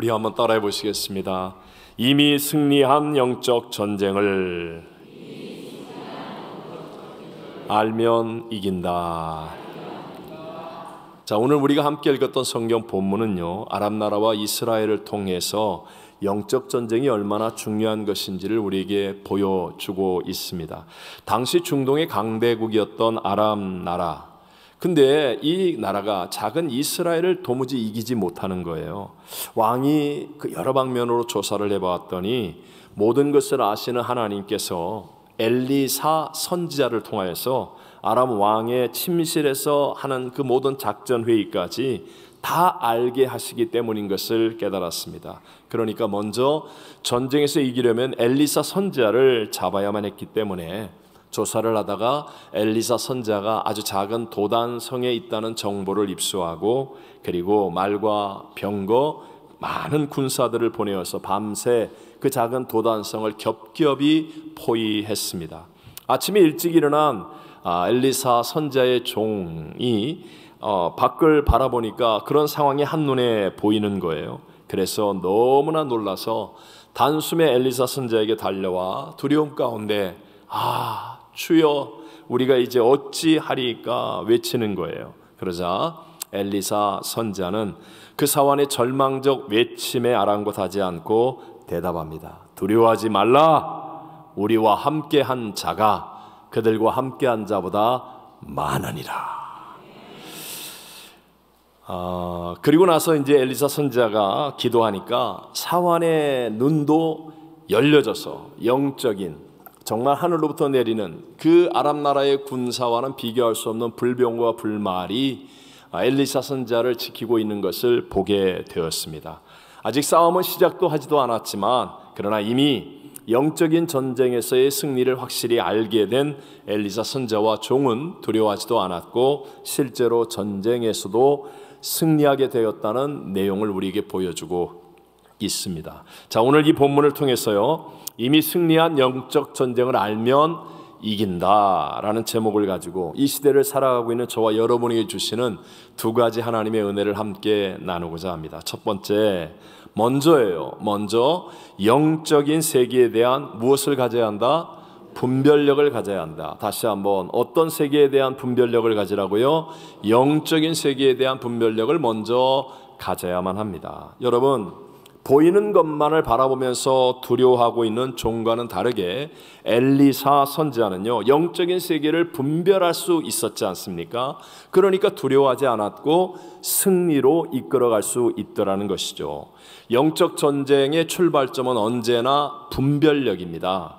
우리 한번 따라해 보시겠습니다. 이미 승리한 영적 전쟁을 알면 이긴다. 자, 오늘 우리가 함께 읽었던 성경 본문은요. 아랍 나라와 이스라엘을 통해서 영적 전쟁이 얼마나 중요한 것인지를 우리에게 보여주고 있습니다. 당시 중동의 강대국이었던 아랍 나라. 근데 이 나라가 작은 이스라엘을 도무지 이기지 못하는 거예요. 왕이 그 여러 방면으로 조사를 해봤더니 모든 것을 아시는 하나님께서 엘리사 선지자를 통하여서 아람 왕의 침실에서 하는 그 모든 작전 회의까지 다 알게 하시기 때문인 것을 깨달았습니다. 그러니까 먼저 전쟁에서 이기려면 엘리사 선지자를 잡아야만 했기 때문에 조사를 하다가 엘리사 선자가 아주 작은 도단 성에 있다는 정보를 입수하고 그리고 말과 병거 많은 군사들을 보내어서 밤새 그 작은 도단성을 겹겹이 포위했습니다. 아침에 일찍 일어난 아, 엘리사 선자의 종이 어, 밖을 바라보니까 그런 상황이 한눈에 보이는 거예요. 그래서 너무나 놀라서 단숨에 엘리사 선자에게 달려와 두려움 가운데 아 주여 우리가 이제 어찌하리까 외치는 거예요. 그러자 엘리사 선자는 그 사원의 절망적 외침에 아랑곳하지 않고 대답합니다. 두려워하지 말라. 우리와 함께한 자가 그들과 함께한 자보다 많으니라. 아, 그리고 나서 이제 엘리사 선자가 기도하니까 사환의 눈도 열려져서 영적인 정말 하늘로부터 내리는 그 아랍 나라의 군사와는 비교할 수 없는 불병과 불말이 엘리사 선자를 지키고 있는 것을 보게 되었습니다. 아직 싸움은 시작도 하지도 않았지만 그러나 이미 영적인 전쟁에서의 승리를 확실히 알게 된 엘리사 선자와 종은 두려워하지도 않았고 실제로 전쟁에서도 승리하게 되었다는 내용을 우리에게 보여주고 있습니다. 자, 오늘 이 본문을 통해서요. 이미 승리한 영적 전쟁을 알면 이긴다라는 제목을 가지고 이 시대를 살아가고 있는 저와 여러분에게 주시는 두 가지 하나님의 은혜를 함께 나누고자 합니다. 첫 번째, 먼저예요. 먼저 영적인 세계에 대한 무엇을 가져야 한다? 분별력을 가져야 한다. 다시 한번 어떤 세계에 대한 분별력을 가지라고요? 영적인 세계에 대한 분별력을 먼저 가져야만 합니다. 여러분, 보이는 것만을 바라보면서 두려워하고 있는 종과는 다르게 엘리사 선지자는요 영적인 세계를 분별할 수 있었지 않습니까? 그러니까 두려워하지 않았고 승리로 이끌어갈 수 있더라는 것이죠. 영적 전쟁의 출발점은 언제나 분별력입니다.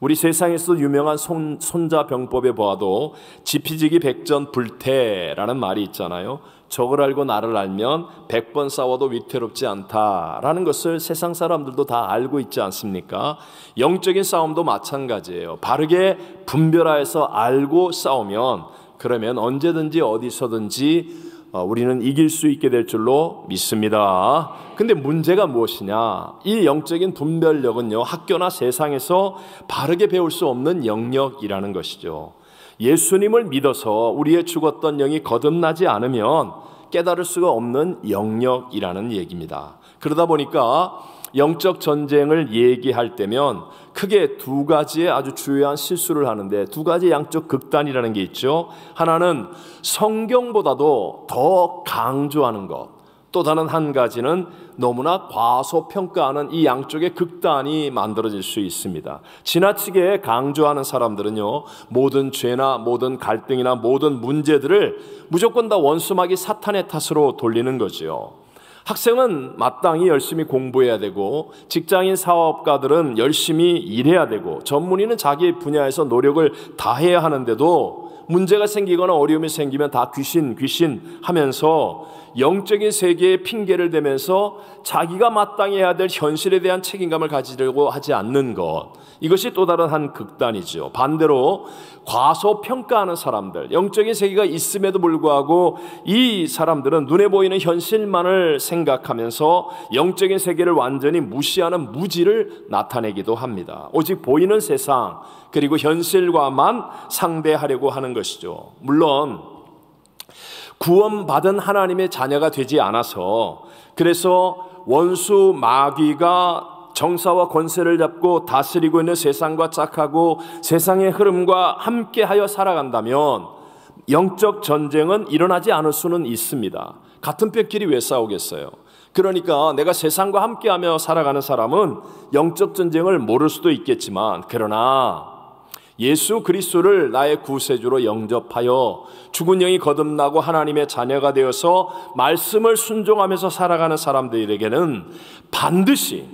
우리 세상에서 유명한 손, 손자병법에 보아도 지피지기 백전 불태라는 말이 있잖아요. 적을 알고 나를 알면 백번 싸워도 위태롭지 않다라는 것을 세상 사람들도 다 알고 있지 않습니까? 영적인 싸움도 마찬가지예요. 바르게 분별하여서 알고 싸우면 그러면 언제든지 어디서든지 어, 우리는 이길 수 있게 될 줄로 믿습니다. 근데 문제가 무엇이냐? 이 영적인 분별력은요, 학교나 세상에서 바르게 배울 수 없는 영역이라는 것이죠. 예수님을 믿어서 우리의 죽었던 영이 거듭나지 않으면 깨달을 수가 없는 영역이라는 얘기입니다. 그러다 보니까 영적 전쟁을 얘기할 때면 크게 두 가지의 아주 주요한 실수를 하는데 두 가지 양적 극단이라는 게 있죠. 하나는 성경보다도 더 강조하는 것. 또 다른 한 가지는 너무나 과소평가하는 이 양쪽의 극단이 만들어질 수 있습니다. 지나치게 강조하는 사람들은요, 모든 죄나 모든 갈등이나 모든 문제들을 무조건 다 원수마귀 사탄의 탓으로 돌리는 거지요. 학생은 마땅히 열심히 공부해야 되고 직장인 사업가들은 열심히 일해야 되고 전문의는 자기 분야에서 노력을 다해야 하는데도 문제가 생기거나 어려움이 생기면 다 귀신 귀신 하면서 영적인 세계에 핑계를 대면서 자기가 마땅히 해야 될 현실에 대한 책임감을 가지려고 하지 않는 것. 이것이 또 다른 한 극단이죠. 반대로 과소평가하는 사람들, 영적인 세계가 있음에도 불구하고 이 사람들은 눈에 보이는 현실만을 생각하면서 영적인 세계를 완전히 무시하는 무지를 나타내기도 합니다. 오직 보이는 세상, 그리고 현실과만 상대하려고 하는 것이죠. 물론, 구원받은 하나님의 자녀가 되지 않아서 그래서 원수 마귀가 정사와 권세를 잡고 다스리고 있는 세상과 짝하고 세상의 흐름과 함께하여 살아간다면 영적 전쟁은 일어나지 않을 수는 있습니다. 같은 뼈끼리 왜 싸우겠어요? 그러니까 내가 세상과 함께하며 살아가는 사람은 영적 전쟁을 모를 수도 있겠지만 그러나 예수 그리스도를 나의 구세주로 영접하여 죽은 영이 거듭나고 하나님의 자녀가 되어서 말씀을 순종하면서 살아가는 사람들에게는 반드시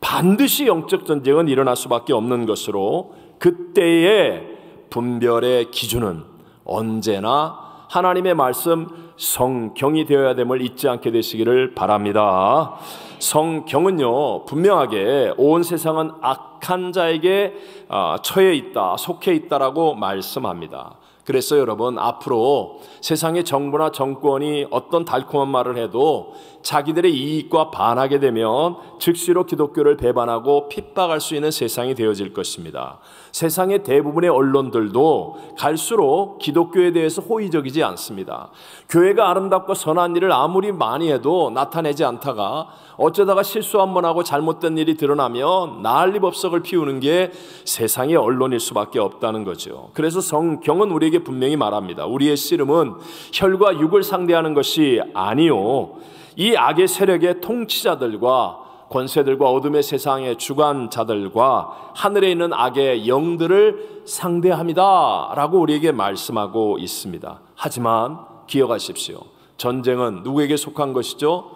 반드시 영적 전쟁은 일어날 수밖에 없는 것으로 그때의 분별의 기준은 언제나 하나님의 말씀 성경이 되어야 됨을 잊지 않게 되시기를 바랍니다. 성경은요, 분명하게 온 세상은 악한 자에게 아, 처해 있다, 속해 있다라고 말씀합니다. 그래서 여러분 앞으로 세상의 정부나 정권이 어떤 달콤한 말을 해도 자기들의 이익과 반하게 되면 즉시로 기독교를 배반하고 핍박할 수 있는 세상이 되어질 것입니다. 세상의 대부분의 언론들도 갈수록 기독교에 대해서 호의적이지 않습니다. 교회가 아름답고 선한 일을 아무리 많이 해도 나타내지 않다가 어쩌다가 실수 한 번 하고 잘못된 일이 드러나면 난리법석을 피우는 게 세상의 언론일 수밖에 없다는 거죠. 그래서 성경은 우리에게 분명히 말합니다. 우리의 씨름은 혈과 육을 상대하는 것이 아니요. 이 악의 세력의 통치자들과 권세들과 어둠의 세상의 주관자들과 하늘에 있는 악의 영들을 상대합니다. 라고 우리에게 말씀하고 있습니다. 하지만 기억하십시오. 전쟁은 누구에게 속한 것이죠?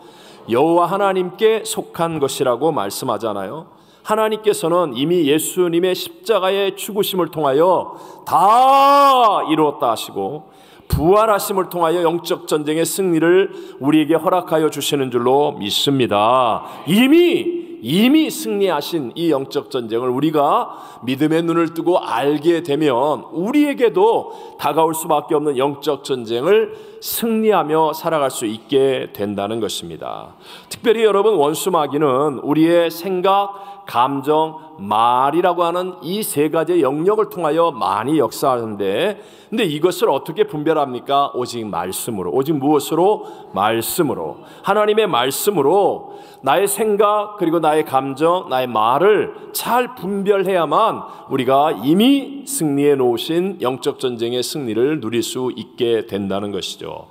여호와 하나님께 속한 것이라고 말씀하잖아요. 하나님께서는 이미 예수님의 십자가의 죽으심을 통하여 다 이루었다 하시고 부활하심을 통하여 영적 전쟁의 승리를 우리에게 허락하여 주시는 줄로 믿습니다. 이미 이미 승리하신 이 영적 전쟁을 우리가 믿음의 눈을 뜨고 알게 되면 우리에게도 다가올 수밖에 없는 영적 전쟁을 승리하며 살아갈 수 있게 된다는 것입니다. 특별히 여러분 원수 마귀는 우리의 생각, 감정, 말이라고 하는 이 세 가지의 영역을 통하여 많이 역사하는데 근데 이것을 어떻게 분별합니까? 오직 말씀으로. 오직 무엇으로? 말씀으로. 하나님의 말씀으로 나의 생각 그리고 나의 감정, 나의 말을 잘 분별해야만 우리가 이미 승리해 놓으신 영적 전쟁의 승리를 누릴 수 있게 된다는 것이죠.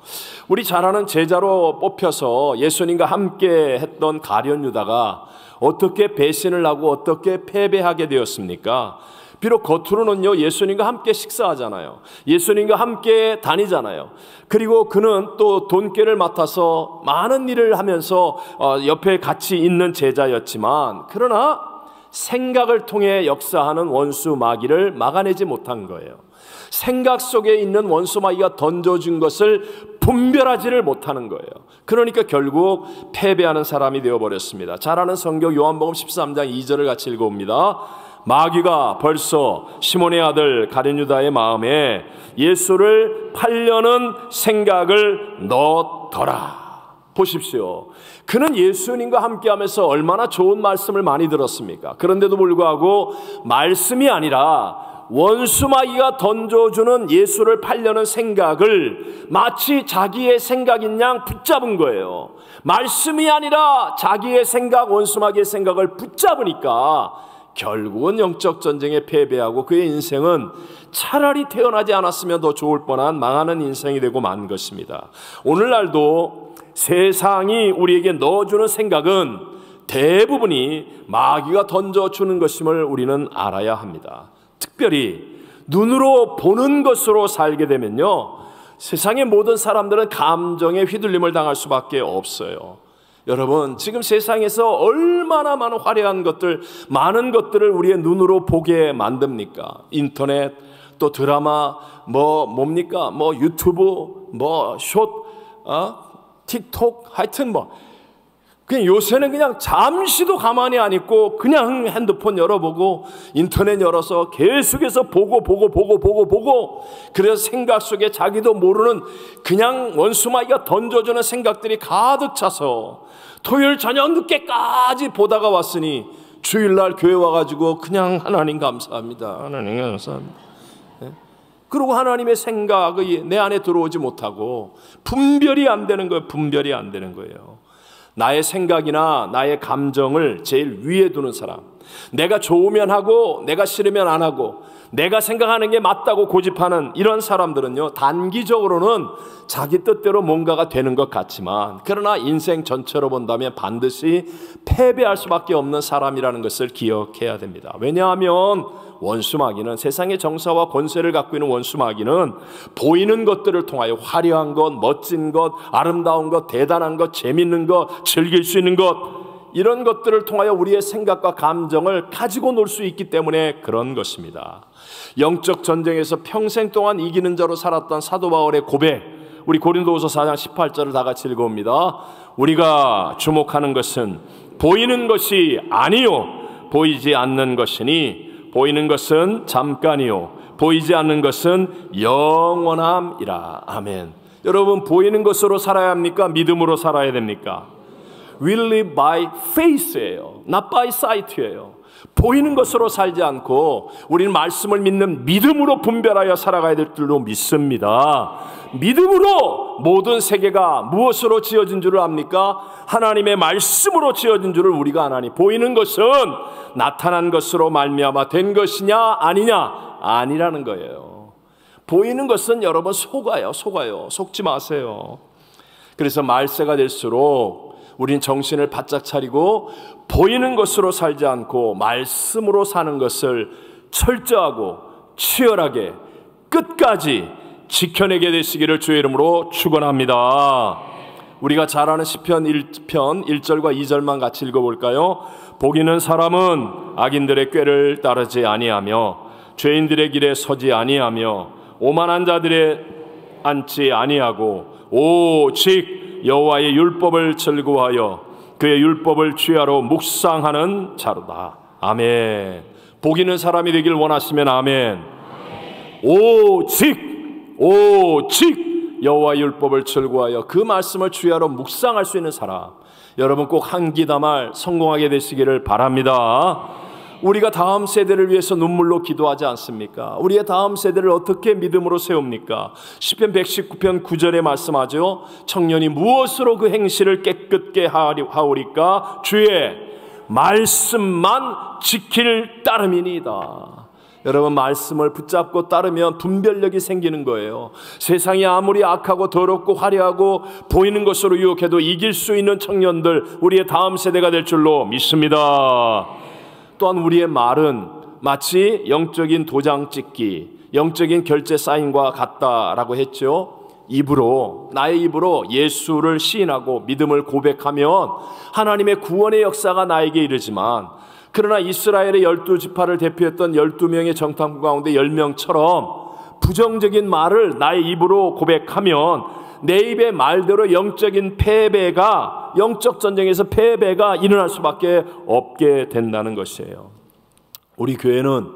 우리 잘 아는 제자로 뽑혀서 예수님과 함께 했던 가련 유다가 어떻게 배신을 하고 어떻게 패배하게 되었습니까? 비록 겉으로는요, 예수님과 함께 식사하잖아요. 예수님과 함께 다니잖아요. 그리고 그는 또 돈깨를 맡아서 많은 일을 하면서 어, 옆에 같이 있는 제자였지만, 그러나 생각을 통해 역사하는 원수 마귀를 막아내지 못한 거예요. 생각 속에 있는 원수 마귀가 던져준 것을 분별하지를 못하는 거예요. 그러니까 결국 패배하는 사람이 되어버렸습니다. 잘 아는 성경 요한복음 13장 2절을 같이 읽어봅니다. 마귀가 벌써 시몬의 아들 가룟유다의 마음에 예수를 팔려는 생각을 넣더라. 보십시오. 그는 예수님과 함께 하면서 얼마나 좋은 말씀을 많이 들었습니까? 그런데도 불구하고 말씀이 아니라 원수마귀가 던져주는 예수를 팔려는 생각을 마치 자기의 생각인 양 붙잡은 거예요. 말씀이 아니라 자기의 생각, 원수마귀의 생각을 붙잡으니까 결국은 영적 전쟁에 패배하고 그의 인생은 차라리 태어나지 않았으면 더 좋을 뻔한 망하는 인생이 되고 만 것입니다. 오늘날도 세상이 우리에게 넣어주는 생각은 대부분이 마귀가 던져주는 것임을 우리는 알아야 합니다. 특별히 눈으로 보는 것으로 살게 되면요. 세상의 모든 사람들은 감정에 휘둘림을 당할 수밖에 없어요. 여러분, 지금 세상에서 얼마나 많은 화려한 것들, 많은 것들을 우리의 눈으로 보게 만듭니까? 인터넷, 또 드라마, 뭐, 뭡니까? 뭐, 유튜브, 뭐, 숏, 어? 틱톡, 하여튼 뭐, 그냥 요새는 그냥 잠시도 가만히 안 있고 그냥 핸드폰 열어보고 인터넷 열어서 계속해서 보고 보고 보고 보고 보고 그래서 생각 속에 자기도 모르는 그냥 원수마귀가 던져주는 생각들이 가득 차서 토요일 저녁 늦게까지 보다가 왔으니 주일날 교회 와가지고 그냥 하나님 감사합니다. 하나님 감사합니다. 네? 그리고 하나님의 생각이 내 안에 들어오지 못하고 분별이 안 되는 거예요. 분별이 안 되는 거예요. 나의 생각이나 나의 감정을 제일 위에 두는 사람. 내가 좋으면 하고 내가 싫으면 안 하고 내가 생각하는 게 맞다고 고집하는 이런 사람들은요, 단기적으로는 자기 뜻대로 뭔가가 되는 것 같지만, 그러나 인생 전체로 본다면 반드시 패배할 수밖에 없는 사람이라는 것을 기억해야 됩니다. 왜냐하면 원수마귀는 세상의 정사와 권세를 갖고 있는 원수마귀는 보이는 것들을 통하여 화려한 것, 멋진 것, 아름다운 것, 대단한 것, 재밌는 것, 즐길 수 있는 것, 이런 것들을 통하여 우리의 생각과 감정을 가지고 놀 수 있기 때문에 그런 것입니다. 영적 전쟁에서 평생 동안 이기는 자로 살았던 사도 바울의 고백, 우리 고린도후서 4장 18절을 다 같이 읽어봅니다. 우리가 주목하는 것은 보이는 것이 아니요 보이지 않는 것이니 보이는 것은 잠깐이요 보이지 않는 것은 영원함이라. 아멘. 여러분 보이는 것으로 살아야 합니까? 믿음으로 살아야 됩니까? Will live by faith예요. not by sight예요. 보이는 것으로 살지 않고 우리는 말씀을 믿는 믿음으로 분별하여 살아가야 될 줄로 믿습니다. 믿음으로 모든 세계가 무엇으로 지어진 줄을 압니까? 하나님의 말씀으로 지어진 줄을 우리가 아나니 보이는 것은 나타난 것으로 말미암아 된 것이냐 아니냐 아니라는 거예요. 보이는 것은 여러분 속아요, 속아요. 속지 마세요. 그래서 말세가 될수록 우린 정신을 바짝 차리고 보이는 것으로 살지 않고 말씀으로 사는 것을 철저하고 치열하게 끝까지 지켜내게 되시기를 주의 이름으로 축원합니다. 우리가 잘 아는 시편 1편 1절과 2절만 같이 읽어 볼까요? 복이는 사람은 악인들의 꾀를 따르지 아니하며 죄인들의 길에 서지 아니하며 오만한 자들의 앉지 아니하고 오직 여호와의 율법을 즐거워하여 그의 율법을 취하러 묵상하는 자로다. 아멘. 복 있는 사람이 되길 원하시면 아멘. 오직 오직 여호와 율법을 즐거워하여 그 말씀을 취하러 묵상할 수 있는 사람. 여러분 꼭 한기다말 성공하게 되시기를 바랍니다. 우리가 다음 세대를 위해서 눈물로 기도하지 않습니까? 우리의 다음 세대를 어떻게 믿음으로 세웁니까? 시편 119편 9절에 말씀하죠. 청년이 무엇으로 그 행실을 깨끗게 하오리까? 주의 말씀만 지킬 따름이니이다. 여러분 말씀을 붙잡고 따르면 분별력이 생기는 거예요. 세상이 아무리 악하고 더럽고 화려하고 보이는 것으로 유혹해도 이길 수 있는 청년들 우리의 다음 세대가 될 줄로 믿습니다. 또한 우리의 말은 마치 영적인 도장 찍기, 영적인 결제 사인과 같다라고 했죠. 입으로 나의 입으로 예수를 시인하고 믿음을 고백하면 하나님의 구원의 역사가 나에게 이르지만 그러나 이스라엘의 열두 지파를 대표했던 열두 명의 정탐꾼 가운데 열 명처럼 부정적인 말을 나의 입으로 고백하면 내 입의 말대로 영적인 패배가 영적 전쟁에서 패배가 일어날 수밖에 없게 된다는 것이에요. 우리 교회는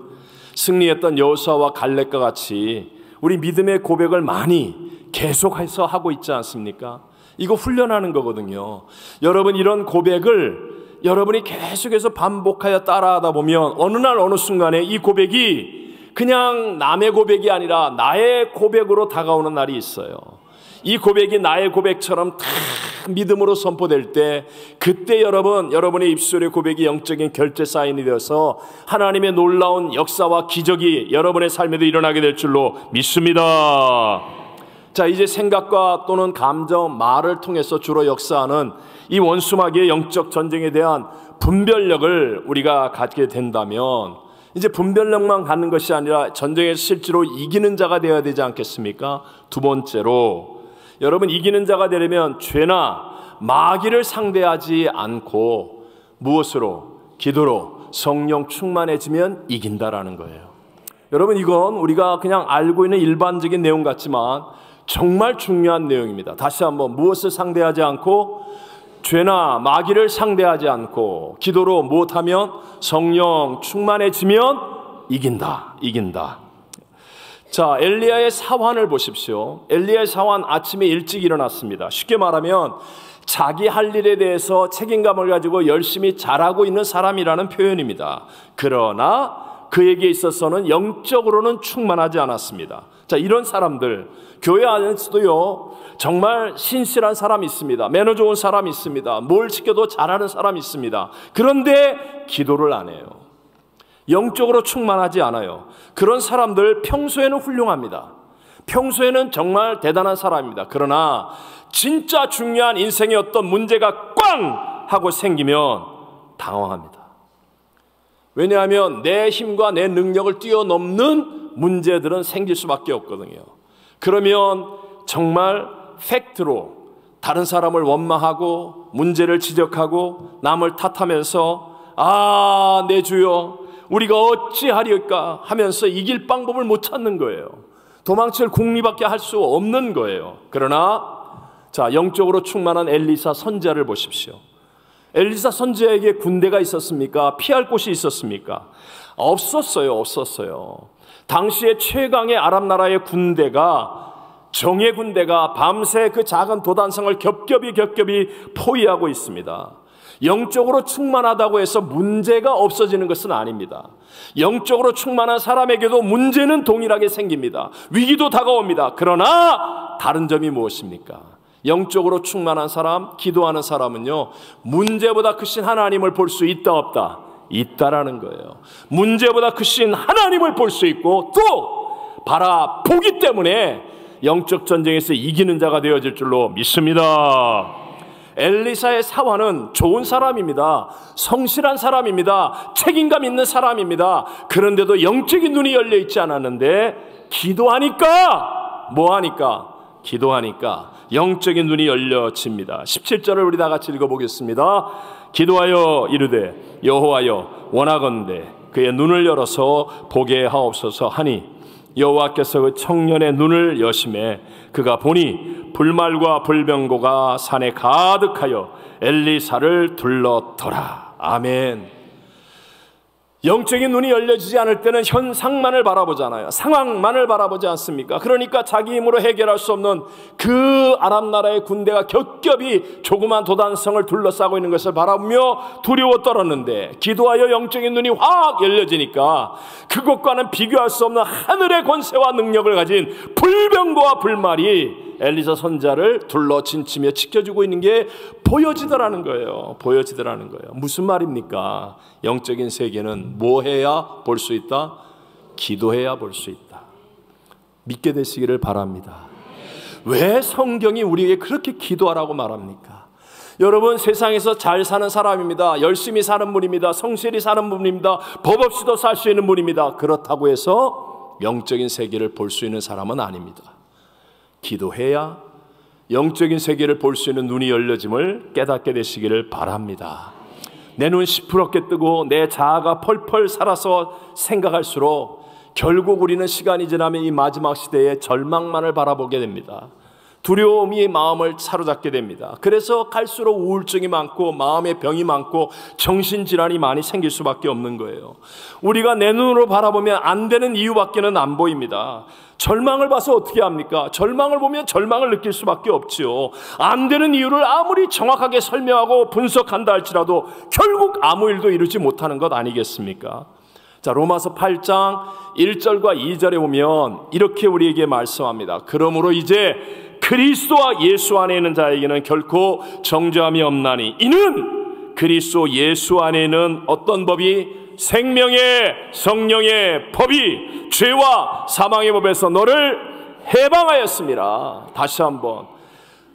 승리했던 여호수아와 갈렙과 같이 우리 믿음의 고백을 많이 계속해서 하고 있지 않습니까? 이거 훈련하는 거거든요. 여러분 이런 고백을 여러분이 계속해서 반복하여 따라하다 보면 어느 날 어느 순간에 이 고백이 그냥 남의 고백이 아니라 나의 고백으로 다가오는 날이 있어요. 이 고백이 나의 고백처럼 다 믿음으로 선포될 때 그때 여러분 여러분의 입술의 고백이 영적인 결제 사인이 되어서 하나님의 놀라운 역사와 기적이 여러분의 삶에도 일어나게 될 줄로 믿습니다. 자, 이제 생각과 또는 감정, 말을 통해서 주로 역사하는 이 원수마귀의 영적 전쟁에 대한 분별력을 우리가 갖게 된다면 이제 분별력만 갖는 것이 아니라 전쟁에서 실제로 이기는 자가 되어야 되지 않겠습니까? 두 번째로 여러분 이기는 자가 되려면 죄나 마귀를 상대하지 않고 무엇으로 기도로 성령 충만해지면 이긴다라는 거예요. 여러분 이건 우리가 그냥 알고 있는 일반적인 내용 같지만 정말 중요한 내용입니다. 다시 한번 무엇을 상대하지 않고 죄나 마귀를 상대하지 않고 기도로 무엇하면 성령 충만해지면 이긴다. 이긴다. 자, 엘리야의 사환을 보십시오. 엘리야의 사환 아침에 일찍 일어났습니다. 쉽게 말하면 자기 할 일에 대해서 책임감을 가지고 열심히 잘하고 있는 사람이라는 표현입니다. 그러나 그에게 있어서는 영적으로는 충만하지 않았습니다. 자, 이런 사람들, 교회 안에서도요, 정말 신실한 사람이 있습니다. 매너 좋은 사람이 있습니다. 뭘 시켜도 잘하는 사람이 있습니다. 그런데 기도를 안 해요. 영적으로 충만하지 않아요. 그런 사람들 평소에는 훌륭합니다. 평소에는 정말 대단한 사람입니다. 그러나 진짜 중요한 인생의 어떤 문제가 꽝! 하고 생기면 당황합니다. 왜냐하면 내 힘과 내 능력을 뛰어넘는 문제들은 생길 수밖에 없거든요. 그러면 정말 팩트로 다른 사람을 원망하고 문제를 지적하고 남을 탓하면서 아, 내 주여, 우리가 어찌하리까 하면서 이길 방법을 못 찾는 거예요. 도망칠 공리밖에 할 수 없는 거예요. 그러나 자, 영적으로 충만한 엘리사 선자를 보십시오. 엘리사 선지자에게 군대가 있었습니까? 피할 곳이 있었습니까? 없었어요, 없었어요. 당시에 최강의 아랍 나라의 군대가 정예 군대가 밤새 그 작은 도단성을 겹겹이 겹겹이 포위하고 있습니다. 영적으로 충만하다고 해서 문제가 없어지는 것은 아닙니다. 영적으로 충만한 사람에게도 문제는 동일하게 생깁니다. 위기도 다가옵니다. 그러나 다른 점이 무엇입니까? 영적으로 충만한 사람, 기도하는 사람은요, 문제보다 크신 하나님을 볼 수 있다, 없다? 있다라는 거예요. 문제보다 크신 하나님을 볼 수 있고, 또, 바라보기 때문에 영적 전쟁에서 이기는 자가 되어질 줄로 믿습니다. 엘리사의 사화는 좋은 사람입니다. 성실한 사람입니다. 책임감 있는 사람입니다. 그런데도 영적인 눈이 열려 있지 않았는데, 기도하니까, 뭐 하니까? 기도하니까 영적인 눈이 열려집니다. 17절을 우리 다 같이 읽어 보겠습니다. 기도하여 이르되 여호와여 원하건대 그의 눈을 열어서 보게 하옵소서 하니 여호와께서 그 청년의 눈을 여심해 그가 보니 불말과 불병고가 산에 가득하여 엘리사를 둘러더라. 아멘. 영적인 눈이 열려지지 않을 때는 현상만을 바라보잖아요. 상황만을 바라보지 않습니까? 그러니까 자기 힘으로 해결할 수 없는 그 아랍 나라의 군대가 겹겹이 조그만 도단성을 둘러싸고 있는 것을 바라보며 두려워 떨었는데 기도하여 영적인 눈이 확 열려지니까 그것과는 비교할 수 없는 하늘의 권세와 능력을 가진 불병과 불말이 엘리사 선자를 둘러 진치며 지켜주고 있는 게 보여지더라는 거예요. 보여지더라는 거예요. 무슨 말입니까? 영적인 세계는 뭐 해야 볼 수 있다? 기도해야 볼 수 있다. 믿게 되시기를 바랍니다. 왜 성경이 우리에게 그렇게 기도하라고 말합니까? 여러분 세상에서 잘 사는 사람입니다. 열심히 사는 분입니다. 성실히 사는 분입니다. 법 없이도 살 수 있는 분입니다. 그렇다고 해서 영적인 세계를 볼 수 있는 사람은 아닙니다. 기도해야 영적인 세계를 볼 수 있는 눈이 열려짐을 깨닫게 되시기를 바랍니다. 내 눈 시퍼렇게 뜨고 내 자아가 펄펄 살아서 생각할수록 결국 우리는 시간이 지나면 이 마지막 시대의 절망만을 바라보게 됩니다. 두려움이 마음을 사로잡게 됩니다. 그래서 갈수록 우울증이 많고 마음의 병이 많고 정신질환이 많이 생길 수밖에 없는 거예요. 우리가 내 눈으로 바라보면 안 되는 이유밖에는 안 보입니다. 절망을 봐서 어떻게 합니까? 절망을 보면 절망을 느낄 수밖에 없지요. 안 되는 이유를 아무리 정확하게 설명하고 분석한다 할지라도 결국 아무 일도 이루지 못하는 것 아니겠습니까? 자, 로마서 8장 1절과 2절에 보면 이렇게 우리에게 말씀합니다. 그러므로 이제 그리스도와 예수 안에 있는 자에게는 결코 정죄함이 없나니 이는 그리스도 예수 안에 있는 어떤 법이 생명의 성령의 법이 죄와 사망의 법에서 너를 해방하였습니다. 다시 한번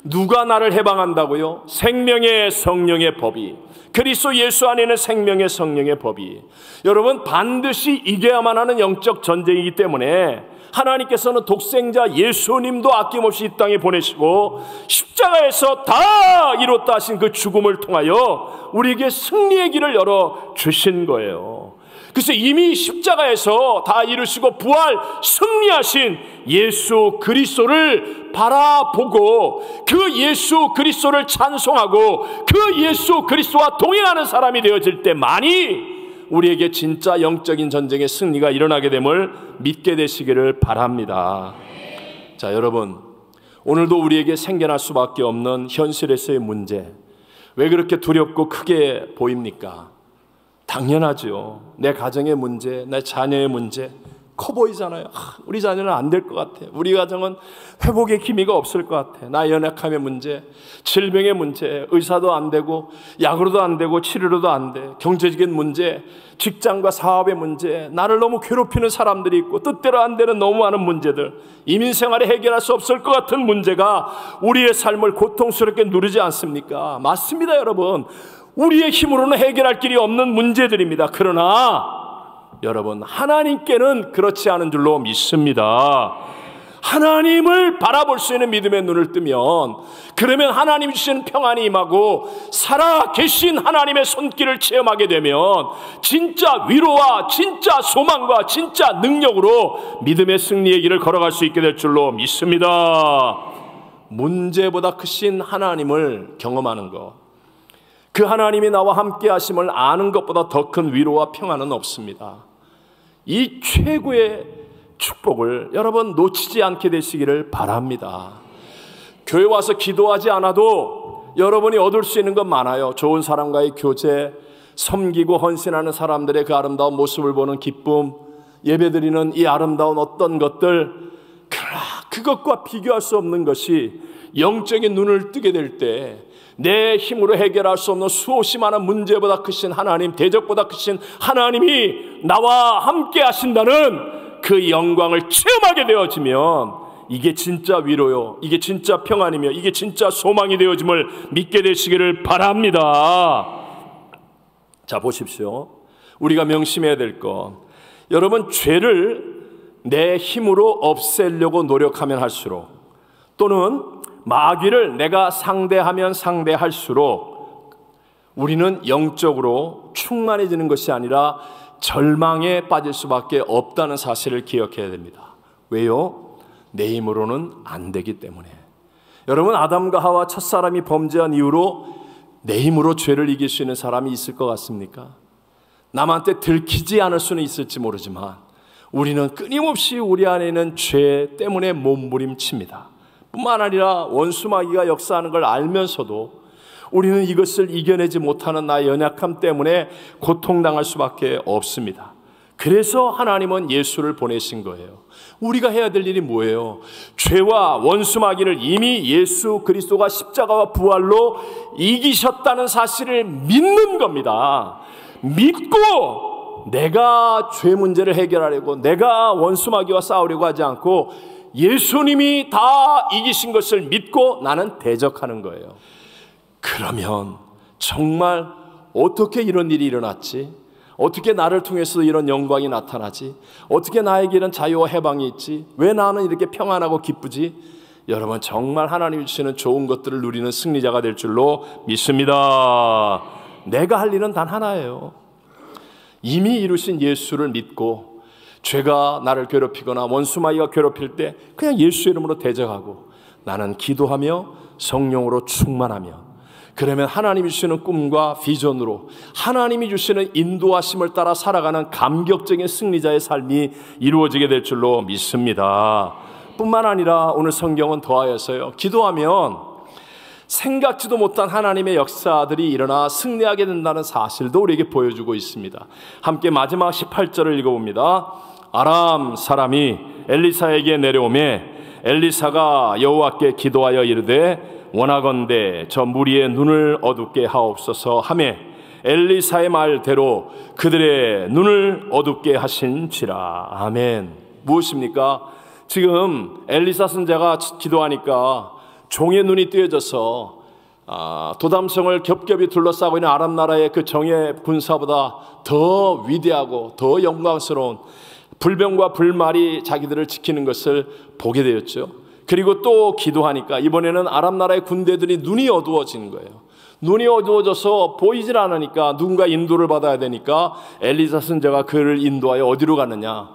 누가 나를 해방한다고요? 생명의 성령의 법이 그리스도 예수 안에는 생명의 성령의 법이 여러분 반드시 이겨야만 하는 영적 전쟁이기 때문에 하나님께서는 독생자 예수님도 아낌없이 이 땅에 보내시고 십자가에서 다 이뤘다 하신 그 죽음을 통하여 우리에게 승리의 길을 열어 주신 거예요. 그래서 이미 십자가에서 다 이루시고 부활 승리하신 예수 그리스도를 바라보고 그 예수 그리스도를 찬송하고 그 예수 그리스도와 동행하는 사람이 되어질 때만이 우리에게 진짜 영적인 전쟁의 승리가 일어나게 됨을 믿게 되시기를 바랍니다. 자, 여러분. 오늘도 우리에게 생겨날 수밖에 없는 현실에서의 문제. 왜 그렇게 두렵고 크게 보입니까? 당연하죠. 내 가정의 문제, 내 자녀의 문제, 커 보이잖아요. 아, 우리 자녀는 안 될 것 같아. 우리 가정은 회복의 기미가 없을 것 같아. 나 연약함의 문제, 질병의 문제, 의사도 안 되고, 약으로도 안 되고, 치료로도 안 돼. 경제적인 문제, 직장과 사업의 문제, 나를 너무 괴롭히는 사람들이 있고, 뜻대로 안 되는 너무 많은 문제들, 이민 생활에 해결할 수 없을 것 같은 문제가 우리의 삶을 고통스럽게 누르지 않습니까? 맞습니다, 여러분. 우리의 힘으로는 해결할 길이 없는 문제들입니다. 그러나, 여러분, 하나님께는 그렇지 않은 줄로 믿습니다. 하나님을 바라볼 수 있는 믿음의 눈을 뜨면 그러면 하나님 주시는 평안이 임하고 살아 계신 하나님의 손길을 체험하게 되면 진짜 위로와 진짜 소망과 진짜 능력으로 믿음의 승리의 길을 걸어갈 수 있게 될 줄로 믿습니다. 문제보다 크신 하나님을 경험하는 것. 그 하나님이 나와 함께 하심을 아는 것보다 더 큰 위로와 평안은 없습니다. 이 최고의 축복을 여러분 놓치지 않게 되시기를 바랍니다. 교회 와서 기도하지 않아도 여러분이 얻을 수 있는 건 많아요. 좋은 사람과의 교제, 섬기고 헌신하는 사람들의 그 아름다운 모습을 보는 기쁨, 예배드리는 이 아름다운 어떤 것들, 그것과 비교할 수 없는 것이 영적인 눈을 뜨게 될 때, 내 힘으로 해결할 수 없는 수없이 많은 문제보다 크신 하나님, 대적보다 크신 하나님이 나와 함께 하신다는 그 영광을 체험하게 되어지면 이게 진짜 위로요. 이게 진짜 평안이며 이게 진짜 소망이 되어짐을 믿게 되시기를 바랍니다. 자, 보십시오. 우리가 명심해야 될 것. 여러분, 죄를 내 힘으로 없애려고 노력하면 할수록 또는 마귀를 내가 상대하면 상대할수록 우리는 영적으로 충만해지는 것이 아니라 절망에 빠질 수밖에 없다는 사실을 기억해야 됩니다. 왜요? 내 힘으로는 안 되기 때문에. 여러분, 아담과 하와 첫사람이 범죄한 이후로 내 힘으로 죄를 이길 수 있는 사람이 있을 것 같습니까? 남한테 들키지 않을 수는 있을지 모르지만 우리는 끊임없이 우리 안에 있는 죄 때문에 몸부림칩니다. 뿐만 아니라 원수마귀가 역사하는 걸 알면서도 우리는 이것을 이겨내지 못하는 나의 연약함 때문에 고통당할 수밖에 없습니다. 그래서 하나님은 예수를 보내신 거예요. 우리가 해야 될 일이 뭐예요? 죄와 원수마귀를 이미 예수 그리스도가 십자가와 부활로 이기셨다는 사실을 믿는 겁니다. 믿고 내가 죄 문제를 해결하려고 내가 원수마귀와 싸우려고 하지 않고 예수님이 다 이기신 것을 믿고 나는 대적하는 거예요. 그러면 정말 어떻게 이런 일이 일어났지? 어떻게 나를 통해서 이런 영광이 나타나지? 어떻게 나에게 이런 자유와 해방이 있지? 왜 나는 이렇게 평안하고 기쁘지? 여러분 정말 하나님이 주시는 좋은 것들을 누리는 승리자가 될 줄로 믿습니다. 내가 할 일은 단 하나예요. 이미 이루신 예수를 믿고 죄가 나를 괴롭히거나 원수마귀가 괴롭힐 때 그냥 예수 이름으로 대적하고 나는 기도하며 성령으로 충만하며 그러면 하나님이 주시는 꿈과 비전으로 하나님이 주시는 인도하심을 따라 살아가는 감격적인 승리자의 삶이 이루어지게 될 줄로 믿습니다. 뿐만 아니라 오늘 성경은 더하여서요. 기도하면 생각지도 못한 하나님의 역사들이 일어나 승리하게 된다는 사실도 우리에게 보여주고 있습니다. 함께 마지막 18절을 읽어봅니다. 아람 사람이 엘리사에게 내려오매 엘리사가 여호와께 기도하여 이르되 원하건대 저 무리의 눈을 어둡게 하옵소서 하매 엘리사의 말대로 그들의 눈을 어둡게 하신지라 아멘 무엇입니까? 지금 엘리사 선자가 기도하니까 종의 눈이 뜨여져서 아, 도담성을 겹겹이 둘러싸고 있는 아람 나라의 그 정예 군사보다 더 위대하고 더 영광스러운 불병과 불말이 자기들을 지키는 것을 보게 되었죠. 그리고 또 기도하니까 이번에는 아랍 나라의 군대들이 눈이 어두워지는 거예요. 눈이 어두워져서 보이질 않으니까 누군가 인도를 받아야 되니까 엘리사 선자가 그를 인도하여 어디로 가느냐?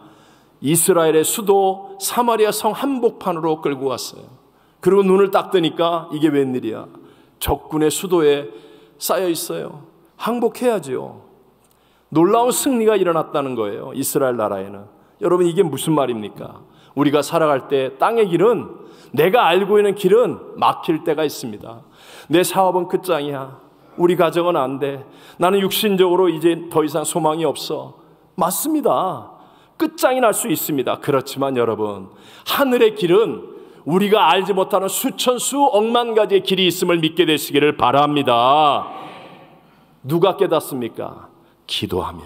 이스라엘의 수도 사마리아 성 한복판으로 끌고 갔어요. 그리고 눈을 딱 뜨니까 이게 웬일이야? 적군의 수도에 쌓여 있어요. 항복해야지요. 놀라운 승리가 일어났다는 거예요. 이스라엘 나라에는. 여러분 이게 무슨 말입니까? 우리가 살아갈 때 땅의 길은 내가 알고 있는 길은 막힐 때가 있습니다. 내 사업은 끝장이야. 우리 가정은 안 돼. 나는 육신적으로 이제 더 이상 소망이 없어. 맞습니다. 끝장이 날 수 있습니다. 그렇지만 여러분, 하늘의 길은 우리가 알지 못하는 수천 수 억만 가지의 길이 있음을 믿게 되시기를 바랍니다. 누가 깨닫습니까? 기도하면.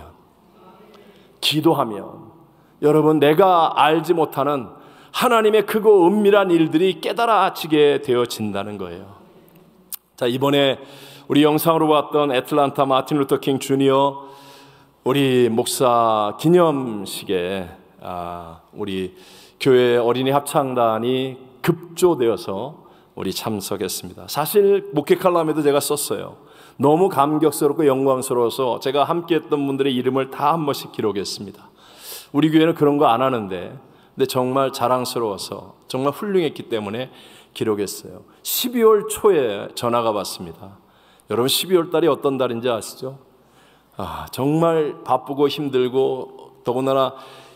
기도하면. 여러분, 내가 알지 못하는 하나님의 크고 은밀한 일들이 깨달아지게 되어진다는 거예요. 자, 이번에 우리 영상으로 봤던 애틀란타 마틴 루터 킹 주니어 우리 목사 기념식에 아, 우리 교회 어린이 합창단이 급조되어서 우리 참석했습니다. 사실 목회 칼럼에도 제가 썼어요. 너무 감격스럽고 영광스러워서 제가 함께했던 분들의 이름을 다 한 번씩 기록했습니다. 우리 교회는 그런 거 안 하는데, 근데 정말 자랑스러워서 정말 훌륭했기 때문에 기록했어요. 12월 초에 전화가 왔습니다. 여러분 12월 달이 어떤 달인지 아시죠? 아, 정말 바쁘고 힘들고 더군다나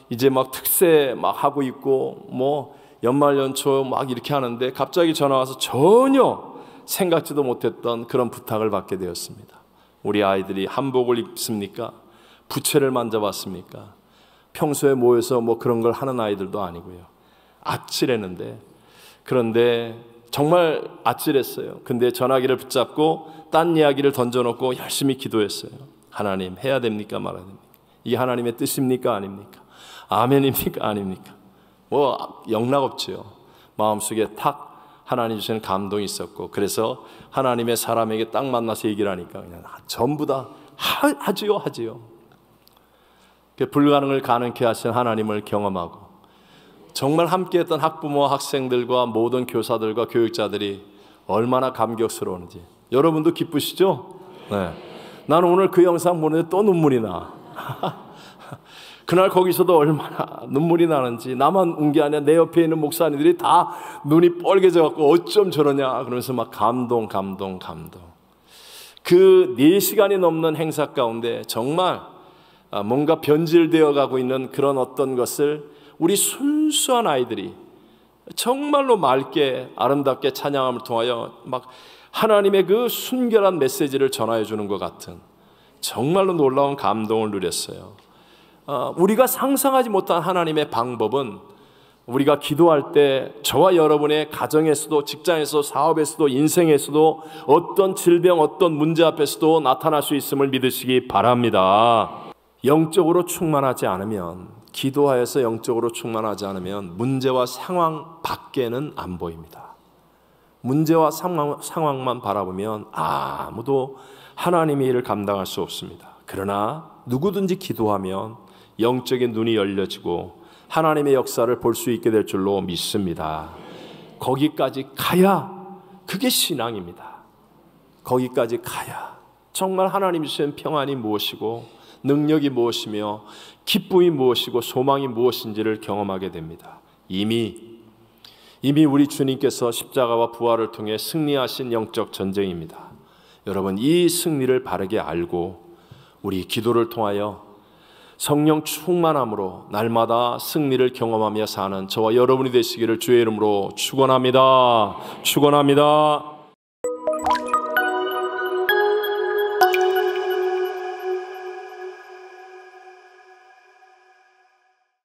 이제 막 특세 막 하고 있고 뭐 연말 연초 막 이렇게 하는데 갑자기 전화 와서 전혀 생각지도 못했던 그런 부탁을 받게 되었습니다. 우리 아이들이 한복을 입습니까? 부채를 만져봤습니까? 평소에 모여서 뭐 그런 걸 하는 아이들도 아니고요. 아찔했는데 그런데 정말 아찔했어요. 근데 전화기를 붙잡고 딴 이야기를 던져놓고 열심히 기도했어요. 하나님 해야 됩니까 말아야 됩니까? 이게 하나님의 뜻입니까 아닙니까? 아멘입니까 아닙니까? 뭐 영락 없지요. 마음속에 탁 하나님 주시는 감동이 있었고 그래서 하나님의 사람에게 딱 만나서 얘기를 하니까 그냥 전부 다 하, 지요 하지요. 그 불가능을 가능케 하신 하나님을 경험하고 정말 함께했던 학부모, 학생들과 모든 교사들과 교육자들이 얼마나 감격스러운지 여러분도 기쁘시죠? 네. 나는 오늘 그 영상 보는데 또 눈물이 나. 그날 거기서도 얼마나 눈물이 나는지 나만 운 게 아니라 내 옆에 있는 목사님들이 다 눈이 빨개져 갖고 어쩜 저러냐 그러면서 막 감동 감동 감동. 그 4시간이 넘는 행사 가운데 정말 아, 뭔가 변질되어 가고 있는 그런 어떤 것을 우리 순수한 아이들이 정말로 맑게 아름답게 찬양함을 통하여 막 하나님의 그 순결한 메시지를 전하여 주는 것 같은 정말로 놀라운 감동을 누렸어요. 어, 우리가 상상하지 못한 하나님의 방법은 우리가 기도할 때 저와 여러분의 가정에서도 직장에서 사업에서도 인생에서도 어떤 질병 어떤 문제 앞에서도 나타날 수 있음을 믿으시기 바랍니다. 영적으로 충만하지 않으면 기도하여서 영적으로 충만하지 않으면 문제와 상황 밖에는 안 보입니다. 문제와 상황, 상황 만 바라보면 아무도 하나님의 일을 감당할 수 없습니다. 그러나 누구든지 기도하면 영적인 눈이 열려지고 하나님의 역사를 볼 수 있게 될 줄로 믿습니다. 거기까지 가야 그게 신앙입니다. 거기까지 가야 정말 하나님 주신 평안이 무엇이고 능력이 무엇이며 기쁨이 무엇이고 소망이 무엇인지를 경험하게 됩니다. 이미 이미 우리 주님께서 십자가와 부활을 통해 승리하신 영적 전쟁입니다. 여러분 이 승리를 바르게 알고 우리 기도를 통하여 성령 충만함으로 날마다 승리를 경험하며 사는 저와 여러분이 되시기를 주의 이름으로 축원합니다. 축원합니다.